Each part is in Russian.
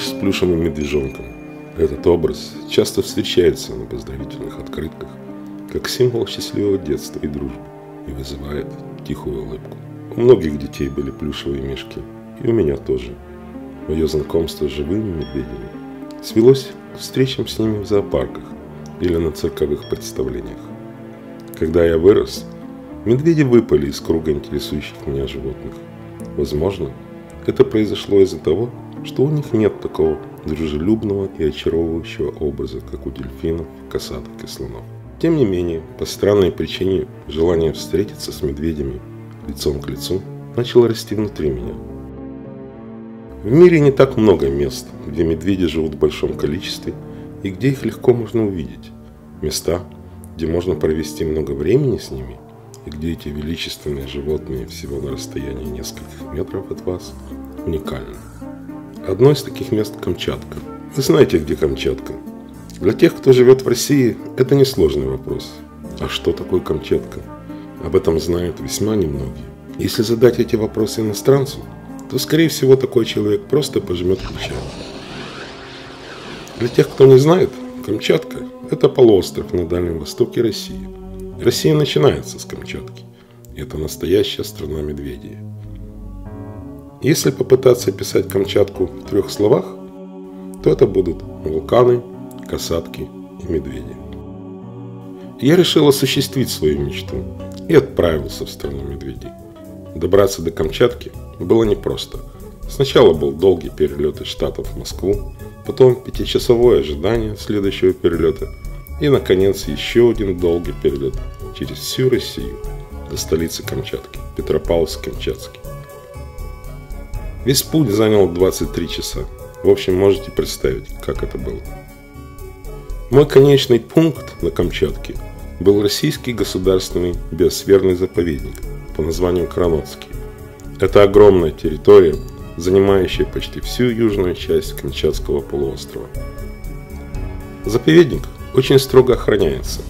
с плюшевым медвежонком. Этот образ часто встречается на поздравительных открытках, как символ счастливого детства и дружбы, и вызывает тихую улыбку. У многих детей были плюшевые мишки, и у меня тоже. Мое знакомство с живыми медведями свелось к встречам с ними в зоопарках или на цирковых представлениях. Когда я вырос, медведи выпали из круга интересующих меня животных. Возможно, это произошло из-за того, что у них нет такого дружелюбного и очаровывающего образа, как у дельфинов, косаток и слонов. Тем не менее, по странной причине желание встретиться с медведями лицом к лицу начало расти внутри меня. В мире не так много мест, где медведи живут в большом количестве и где их легко можно увидеть. Места, где можно провести много времени с ними, и где эти величественные животные всего на расстоянии нескольких метров от вас уникальны. Одно из таких мест – Камчатка. Вы знаете, где Камчатка? Для тех, кто живет в России, это несложный вопрос. А что такое Камчатка? Об этом знают весьма немногие. Если задать эти вопросы иностранцу, то, скорее всего, такой человек просто пожмет плечами. Для тех, кто не знает, Камчатка – это полуостров на Дальнем Востоке России. Россия начинается с Камчатки. Это настоящая страна медведей. Если попытаться описать Камчатку в трех словах, то это будут вулканы, касатки и медведи. Я решил осуществить свою мечту и отправился в страну медведей. Добраться до Камчатки было непросто. Сначала был долгий перелет из Штатов в Москву, потом пятичасовое ожидание следующего перелета и, наконец, еще один долгий перелет через всю Россию до столицы Камчатки, Петропавловск-Камчатский. Весь путь занял 23 часа. В общем, можете представить, как это было. Мой конечный пункт на Камчатке был российский государственный биосферный заповедник по названию Кранотский. Это огромная территория, занимающая почти всю южную часть Камчатского полуострова. Заповедник очень строго охраняется,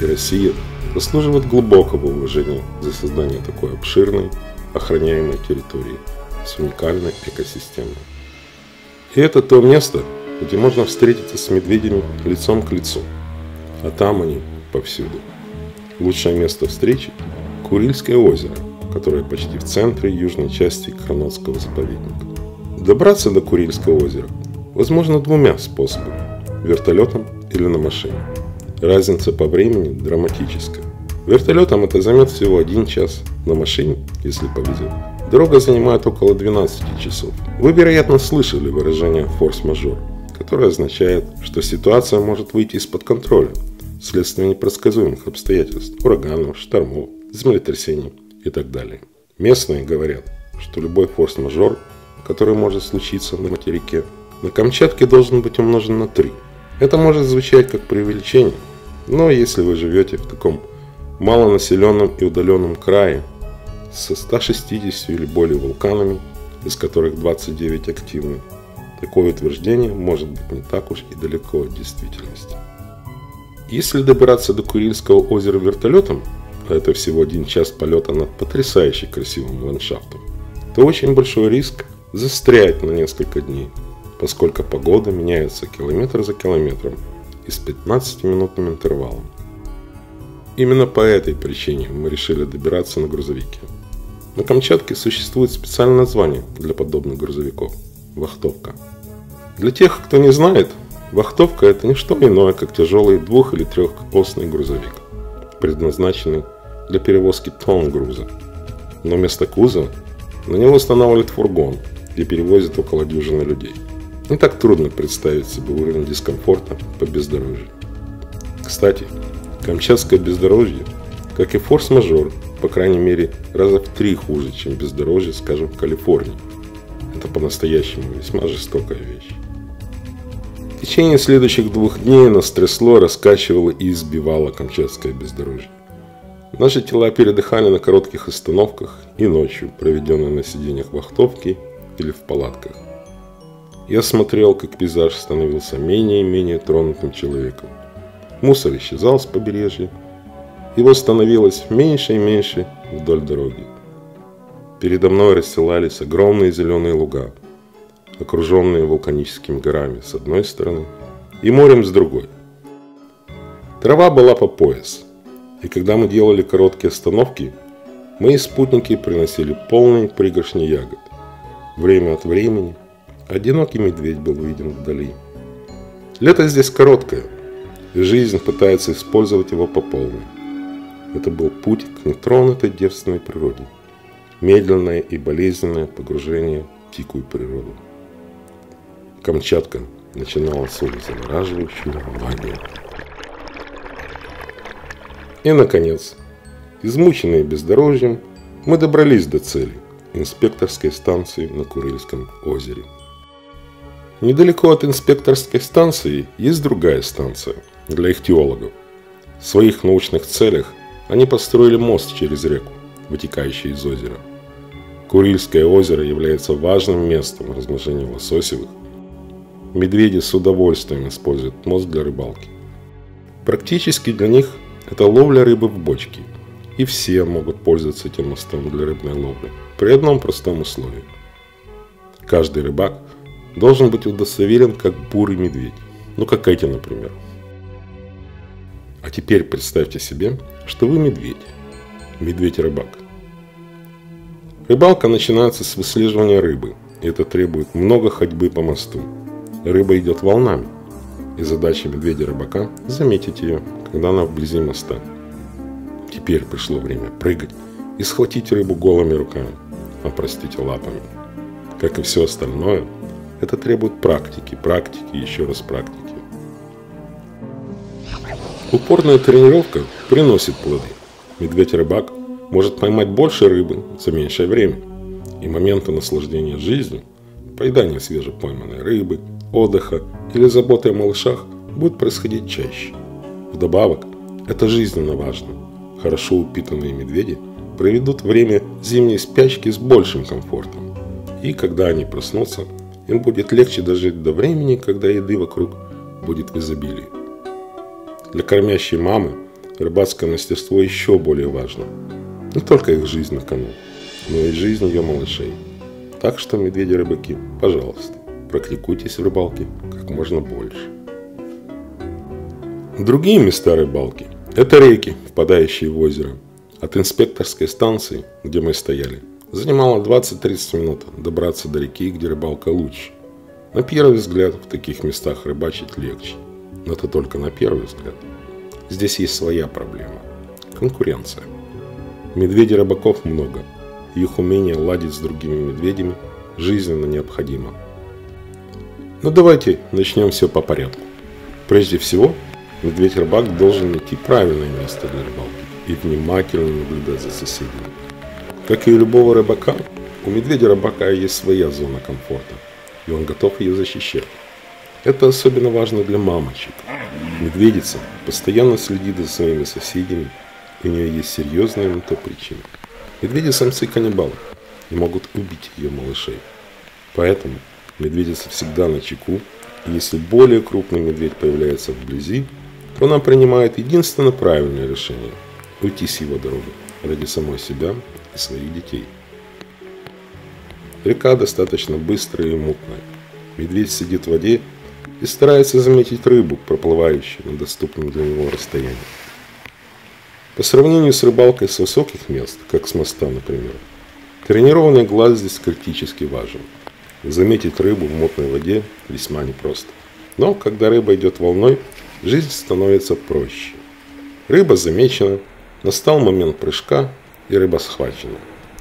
и Россия заслуживает глубокого уважения за создание такой обширной, охраняемой территории – с уникальной экосистемой. И это то место, где можно встретиться с медведями лицом к лицу. А там они повсюду. Лучшее место встречи – Курильское озеро, которое почти в центре южной части Кранотского заповедника. Добраться до Курильского озера возможно двумя способами – вертолетом или на машине. Разница по времени драматическая. Вертолетом это займет всего один час, на машине, если повезет, Дорога занимает около 12 часов. Вы, вероятно, слышали выражение «форс-мажор», которое означает, что ситуация может выйти из-под контроля вследствие непредсказуемых обстоятельств, ураганов, штормов, землетрясений и так далее. Местные говорят, что любой форс-мажор, который может случиться на материке, на Камчатке должен быть умножен на 3. Это может звучать как преувеличение, но если вы живете в таком малонаселенном и удаленном крае, со 160 или более вулканами, из которых 29 активны, такое утверждение может быть не так уж и далеко от действительности. Если добираться до Курильского озера вертолетом, а это всего один час полета над потрясающе красивым ландшафтом, то очень большой риск застрять на несколько дней, поскольку погода меняется километр за километром и с 15-минутным интервалом. Именно по этой причине мы решили добираться на грузовике. На Камчатке существует специальное название для подобных грузовиков – вахтовка. Для тех, кто не знает, вахтовка – это не что иное, как тяжелый двух- или трехосный грузовик, предназначенный для перевозки тонн груза. Но вместо кузова на него устанавливают фургон, где перевозят около дюжины людей. Не так трудно представить себе уровень дискомфорта по бездорожью. Кстати, Камчатское бездорожье, как и форс-мажор, по крайней мере, раза в три хуже, чем бездорожье, скажем, в Калифорнии. Это по-настоящему весьма жестокая вещь. В течение следующих двух дней нас трясло, раскачивало и избивало Камчатское бездорожье. Наши тела передыхали на коротких остановках и ночью, проведенной на сиденьях вахтовки или в палатках. Я смотрел, как пейзаж становился менее и менее тронутым человеком. Мусор исчезал с побережья, его становилось меньше и меньше вдоль дороги. Передо мной расстилались огромные зеленые луга, окруженные вулканическими горами с одной стороны и морем с другой. Трава была по пояс, и когда мы делали короткие остановки, мои спутники приносили полные пригоршни ягод. Время от времени одинокий медведь был виден вдали. Лето здесь короткое, и жизнь пытается использовать его по полной. Это был путь к нетронутой девственной природе. Медленное и болезненное погружение в дикую природу. Камчатка начинала свою завораживающую магию. И, наконец, измученные бездорожьем, мы добрались до цели – инспекторской станции на Курильском озере. Недалеко от инспекторской станции есть другая станция для ихтиологов. В своих научных целях они построили мост через реку, вытекающий из озера. Курильское озеро является важным местом размножения лососевых. Медведи с удовольствием используют мост для рыбалки. Практически для них это ловля рыбы в бочке. И все могут пользоваться этим мостом для рыбной ловли. При одном простом условии. Каждый рыбак должен быть удостоверен как бурый медведь. Ну, как эти, например. А теперь представьте себе, что вы медведь. Медведь-рыбак. Рыбалка начинается с выслеживания рыбы. И это требует много ходьбы по мосту. Рыба идет волнами. И задача медведя-рыбака – заметить ее, когда она вблизи моста. Теперь пришло время прыгать и схватить рыбу голыми руками, а простите, лапами. Как и все остальное, это требует практики, практики еще раз практики. Упорная тренировка приносит плоды. Медведь-рыбак может поймать больше рыбы за меньшее время. И моменты наслаждения жизнью, поедания свежепойманной рыбы, отдыха или заботы о малышах будут происходить чаще – Вдобавок, это жизненно важно. Хорошо упитанные медведи проведут время зимней спячки с большим комфортом. И когда они проснутся, им будет легче дожить до времени, когда еды вокруг будет в изобилии. Для кормящей мамы рыбацкое мастерство еще более важно. Не только их жизнь на кону, но и жизнь ее малышей. Так что, медведи-рыбаки, пожалуйста, практикуйтесь в рыбалке как можно больше. Другие места рыбалки – это реки, впадающие в озеро. От инспекторской станции, где мы стояли, занимало 20-30 минут добраться до реки, где рыбалка лучше. На первый взгляд в таких местах рыбачить легче. Но это только на первый взгляд. Здесь есть своя проблема – конкуренция. Медведей рыбаков много, их умение ладить с другими медведями жизненно необходимо. Но давайте начнем все по порядку. Прежде всего, Медведь-рыбак должен найти правильное место для рыбалки и внимательно наблюдать за соседями. Как и у любого рыбака, у медведя-рыбака есть своя зона комфорта, и он готов ее защищать. Это особенно важно для мамочек. Медведица постоянно следит за своими соседями, и у нее есть серьезная на то причина. Медведи-самцы каннибалы и могут убить ее малышей. Поэтому медведица всегда на чеку, и если более крупный медведь появляется вблизи, то она принимает единственно правильное решение – уйти с его дороги ради самой себя и своих детей. Река достаточно быстрая и мутная. Медведь сидит в воде и старается заметить рыбу, проплывающую на доступном для него расстоянии. По сравнению с рыбалкой с высоких мест, как с моста, например, тренированный глаз здесь критически важен. Заметить рыбу в мутной воде весьма непросто. Но когда рыба идет волной, жизнь становится проще. Рыба замечена, настал момент прыжка, и рыба схвачена,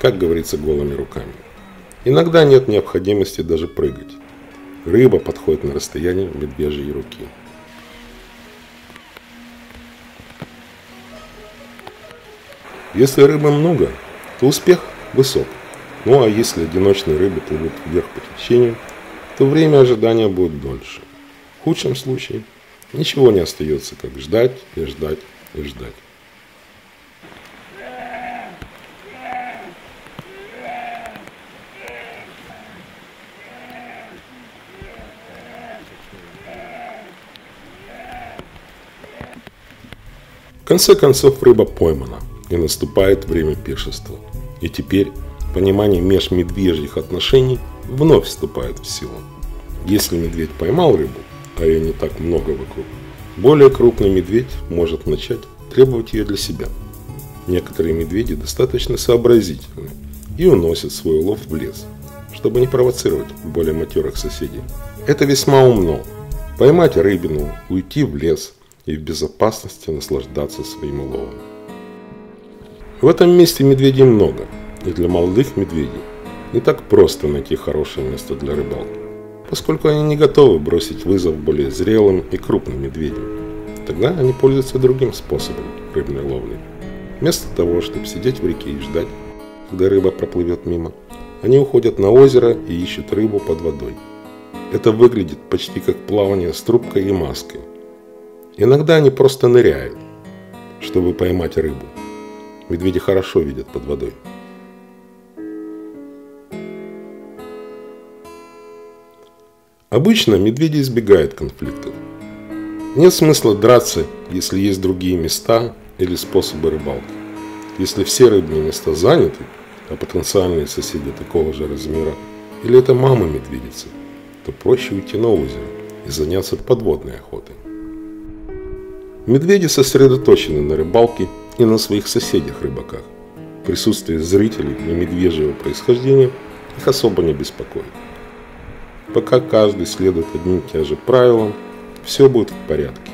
как говорится, голыми руками. Иногда нет необходимости даже прыгать. Рыба подходит на расстояние медвежьей руки. Если рыбы много, то успех высок. Ну а если одиночные рыбы плывут вверх по течению, то время ожидания будет дольше. В худшем случае Ничего не остается, как ждать и ждать и ждать. Конце концов рыба поймана, и наступает время пиршества. И теперь понимание межмедвежьих отношений вновь вступает в силу. Если медведь поймал рыбу, а ее не так много вокруг, более крупный медведь может начать требовать ее для себя. Некоторые медведи достаточно сообразительны и уносят свой улов в лес, чтобы не провоцировать более матерых соседей. Это весьма умно. Поймать рыбину, уйти в лес и в безопасности наслаждаться своим уловом. В этом месте медведей много, и для молодых медведей не так просто найти хорошее место для рыбалки, поскольку они не готовы бросить вызов более зрелым и крупным медведям. Тогда они пользуются другим способом рыбной ловли. Вместо того, чтобы сидеть в реке и ждать, когда рыба проплывет мимо, они уходят на озеро и ищут рыбу под водой. Это выглядит почти как плавание с трубкой и маской. Иногда они просто ныряют, чтобы поймать рыбу. Медведи хорошо видят под водой. Обычно медведи избегают конфликтов. Нет смысла драться, если есть другие места или способы рыбалки. Если все рыбные места заняты, а потенциальные соседи такого же размера, или это мама медведицы, то проще уйти на озеро и заняться подводной охотой. Медведи сосредоточены на рыбалке и на своих соседях-рыбаках. Присутствие зрителей и медвежьего происхождения их особо не беспокоит. Пока каждый следует одним и тем же правилам, все будет в порядке.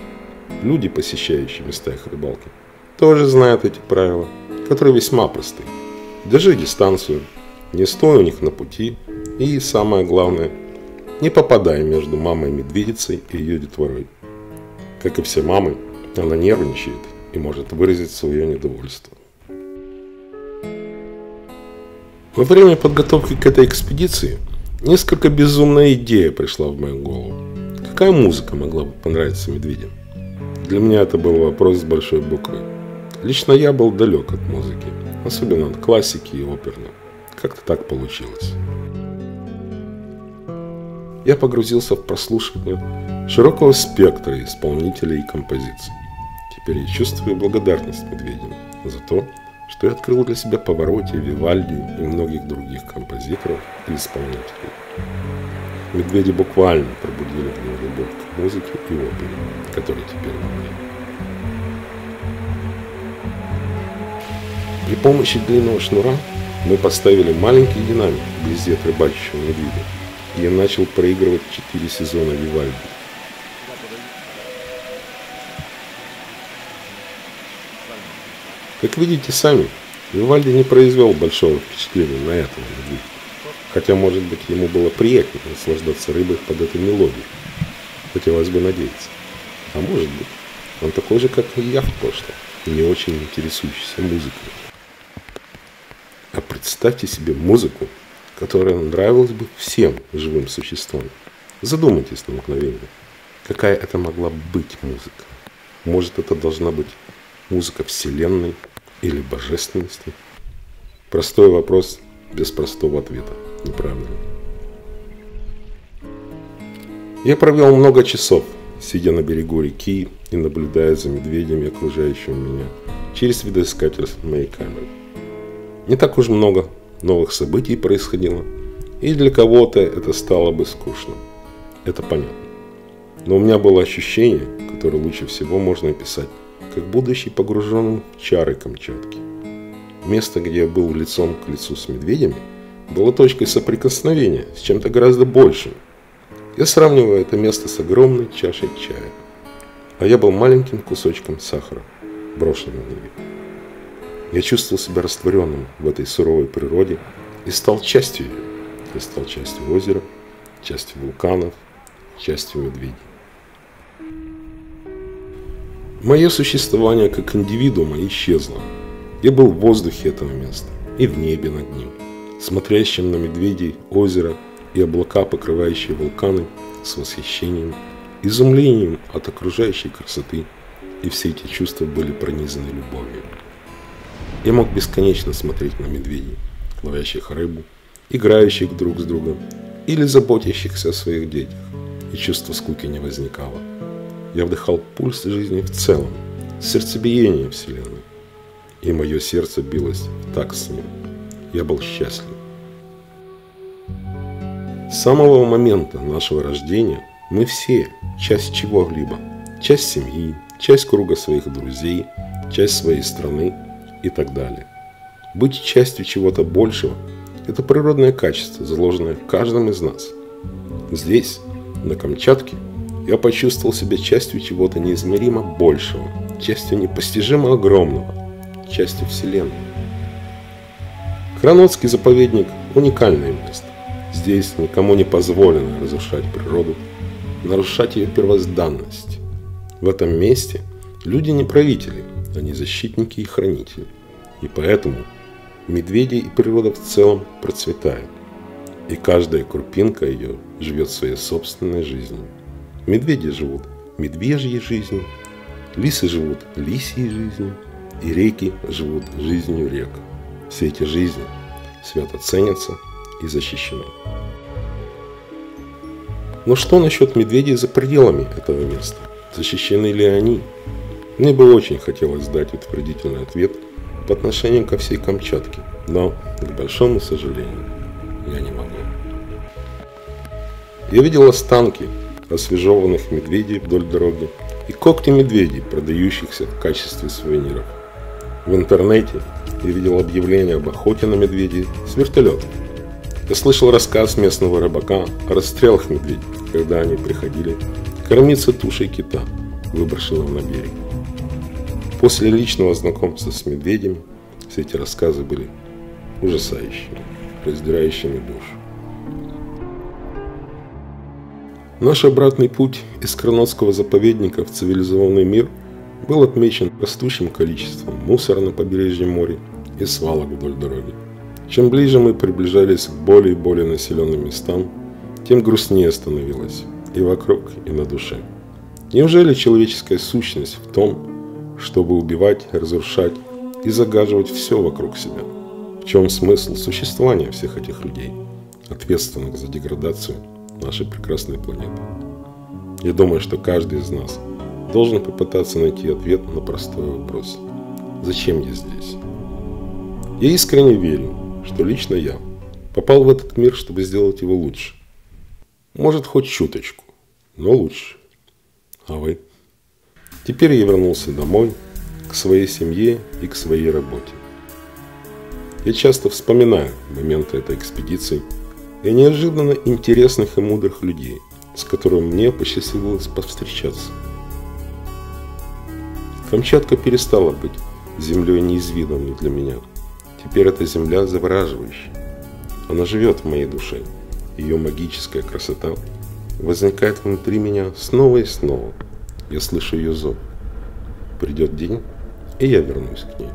Люди, посещающие места их рыбалки, тоже знают эти правила, которые весьма просты. Держи дистанцию, не стой у них на пути и, самое главное, не попадай между мамой-медведицей и ее детворой. Как и все мамы, она нервничает и может выразить свое недовольство. Во время подготовки к этой экспедиции несколько безумная идея пришла в мою голову. Какая музыка могла бы понравиться медведям? Для меня это был вопрос с большой буквы. Лично я был далек от музыки, особенно от классики и оперной. Как-то так получилось. Я погрузился в прослушивание широкого спектра исполнителей и композиций. Теперь я чувствую благодарность медведям за то, что я открыл для себя Паваротти, Вивальди и многих других композиторов и исполнителей. Медведи буквально пробудили в ней любовь к музыке и опере, которая теперь во. При помощи длинного шнура мы поставили маленький динамик вблизи от рыбачьего медведя, и я начал проигрывать четыре сезона Вивальди. Как видите сами, Вивальди не произвел большого впечатления на этого медведя. Хотя, может быть, ему было приятнее наслаждаться рыбой под эту мелодию. Хотелось бы надеяться. А может быть, он такой же, как и я в прошлом, не очень интересующийся музыкой. А представьте себе музыку, которая нравилась бы всем живым существам. Задумайтесь на мгновение, какая это могла быть музыка. Может, это должна быть музыка Вселенной или божественности? Простой вопрос без простого ответа неправильно. Я провел много часов, сидя на берегу реки и наблюдая за медведями, окружающими меня, через видоискатель моей камеры. Не так уж много новых событий происходило, и для кого-то это стало бы скучно. Это понятно. Но у меня было ощущение, которое лучше всего можно описать, как будущий погруженным в чары Камчатки. Место, где я был лицом к лицу с медведями – было точкой соприкосновения с чем-то гораздо большим. Я сравниваю это место с огромной чашей чая, а я был маленьким кусочком сахара, брошенным на нее. Я чувствовал себя растворенным в этой суровой природе и стал частью ее. Я стал частью озера, частью вулканов, частью медведей. Мое существование как индивидуума исчезло. Я был в воздухе этого места и в небе над ним – смотрящим на медведей, озеро и облака, покрывающие вулканы, с восхищением, изумлением от окружающей красоты, и все эти чувства были пронизаны любовью. Я мог бесконечно смотреть на медведей, ловящих рыбу, играющих друг с другом или заботящихся о своих детях, и чувство скуки не возникало. Я вдыхал пульс жизни в целом, сердцебиение Вселенной, и мое сердце билось так с ним – я был счастлив. С самого момента нашего рождения мы все часть чего-либо. Часть семьи, часть круга своих друзей, часть своей страны и так далее. Быть частью чего-то большего – это природное качество, заложенное в каждом из нас. Здесь, на Камчатке, я почувствовал себя частью чего-то неизмеримо большего, частью непостижимо огромного, частью Вселенной. Кранотский заповедник – уникальное место. Здесь никому не позволено разрушать природу, нарушать ее первозданность. В этом месте люди не правители, они защитники и хранители. И поэтому медведи и природа в целом процветают. И каждая крупинка ее живет своей собственной жизнью. Медведи живут медвежьей жизнью, лисы живут лисьей жизнью, и реки живут жизнью рек. Все эти жизни свято ценятся и защищены. Но что насчет медведей за пределами этого места? Защищены ли они? Мне бы очень хотелось дать утвердительный ответ по отношению ко всей Камчатке, но, к большому сожалению, я не могу. Я видел останки освежеванных медведей вдоль дороги и когти медведей, продающихся в качестве сувениров. В интернете я видел объявление об охоте на медведей с вертолета. Я слышал рассказ местного рыбака о расстрелах медведей, когда они приходили кормиться тушей кита, выброшенного на берег. После личного знакомства с медведями все эти рассказы были ужасающими, раздирающими душу. Наш обратный путь из Кронотского заповедника в цивилизованный мир был отмечен растущим количеством мусора на побережье моря и свалок вдоль дороги. Чем ближе мы приближались к более и более населенным местам, тем грустнее становилось и вокруг, и на душе. Неужели человеческая сущность в том, чтобы убивать, разрушать и загаживать все вокруг себя? В чем смысл существования всех этих людей, ответственных за деградацию нашей прекрасной планеты? Я думаю, что каждый из нас должен попытаться найти ответ на простой вопрос. Зачем я здесь? Я искренне верю, что лично я попал в этот мир, чтобы сделать его лучше. Может, хоть чуточку, но лучше. А вы? Теперь я вернулся домой, к своей семье и к своей работе. Я часто вспоминаю моменты этой экспедиции и неожиданно интересных и мудрых людей, с которыми мне посчастливилось повстречаться. Камчатка перестала быть землей неизведанной для меня. Теперь эта земля завораживающая. Она живет в моей душе. Ее магическая красота возникает внутри меня снова и снова. Я слышу ее зов. Придет день, и я вернусь к ней.